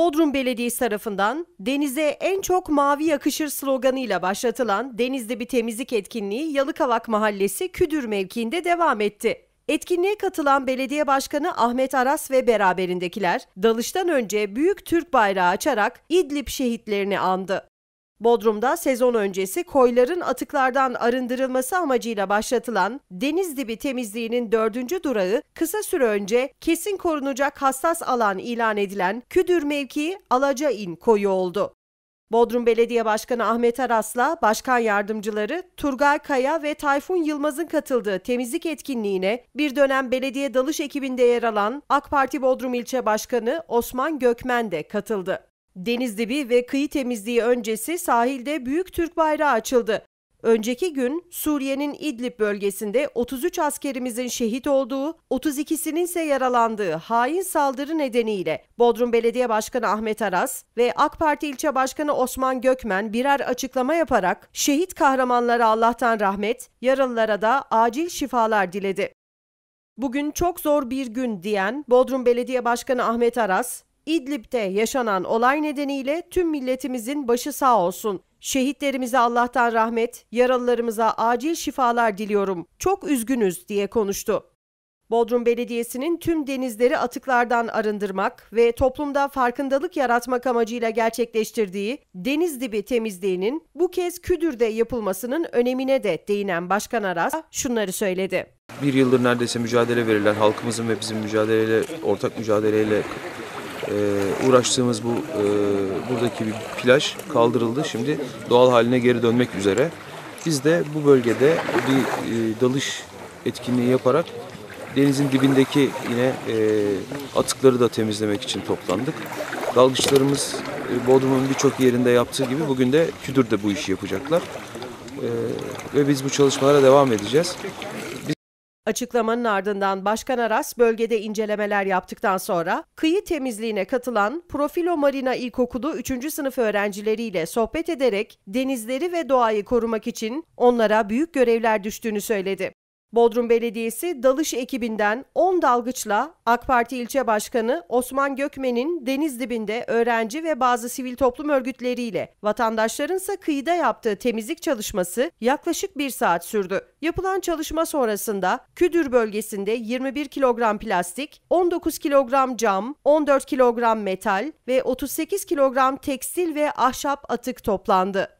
Bodrum Belediyesi tarafından denize en çok mavi yakışır sloganıyla başlatılan Denizde bir temizlik etkinliği Yalıkavak Mahallesi Küdür mevkiinde devam etti. Etkinliğe katılan belediye başkanı Ahmet Aras ve beraberindekiler dalıştan önce büyük Türk bayrağı açarak İdlib şehitlerini andı. Bodrum'da sezon öncesi koyların atıklardan arındırılması amacıyla başlatılan deniz dibi temizliğinin dördüncü durağı kısa süre önce kesin korunacak hassas alan ilan edilen Küdür mevkii Alacain koyu oldu. Bodrum Belediye Başkanı Ahmet Aras'la başkan yardımcıları Turgay Kaya ve Tayfun Yılmaz'ın katıldığı temizlik etkinliğine bir dönem belediye dalış ekibinde yer alan AK Parti Bodrum İlçe Başkanı Osman Gökmen de katıldı. Deniz dibi ve kıyı temizliği öncesi sahilde büyük Türk bayrağı açıldı. Önceki gün Suriye'nin İdlib bölgesinde 33 askerimizin şehit olduğu, 32'sinin ise yaralandığı hain saldırı nedeniyle Bodrum Belediye Başkanı Ahmet Aras ve AK Parti İlçe Başkanı Osman Gökmen birer açıklama yaparak şehit kahramanlara Allah'tan rahmet, yaralılara da acil şifalar diledi. Bugün çok zor bir gün diyen Bodrum Belediye Başkanı Ahmet Aras, İdlib'de yaşanan olay nedeniyle tüm milletimizin başı sağ olsun. Şehitlerimize Allah'tan rahmet, yaralılarımıza acil şifalar diliyorum. Çok üzgünüz diye konuştu. Bodrum Belediyesi'nin tüm denizleri atıklardan arındırmak ve toplumda farkındalık yaratmak amacıyla gerçekleştirdiği deniz dibi temizliğinin bu kez Küdür'de yapılmasının önemine de değinen Başkan Aras şunları söyledi. Bir yıldır neredeyse mücadele verilen halkımızın ve bizim mücadeleyle, ortak mücadeleyle e, uğraştığımız bu e, buradaki bir plaj kaldırıldı. Şimdi doğal haline geri dönmek üzere. Biz de bu bölgede bir e, dalış etkinliği yaparak denizin dibindeki yine e, atıkları da temizlemek için toplandık. Dalgıçlarımız e, Bodrum'un birçok yerinde yaptığı gibi bugün de Küdür'de bu işi yapacaklar. E, ve biz bu çalışmalara devam edeceğiz. Açıklamanın ardından Başkan Aras bölgede incelemeler yaptıktan sonra kıyı temizliğine katılan Profilo Marina İlkokulu 3. sınıf öğrencileriyle sohbet ederek denizleri ve doğayı korumak için onlara büyük görevler düştüğünü söyledi. Bodrum Belediyesi dalış ekibinden 10 dalgıçla AK Parti ilçe başkanı Osman Gökmen'in deniz dibinde öğrenci ve bazı sivil toplum örgütleriyle vatandaşların ise kıyıda yaptığı temizlik çalışması yaklaşık bir saat sürdü. Yapılan çalışma sonrasında Küdür bölgesinde 21 kilogram plastik, 19 kilogram cam, 14 kilogram metal ve 38 kilogram tekstil ve ahşap atık toplandı.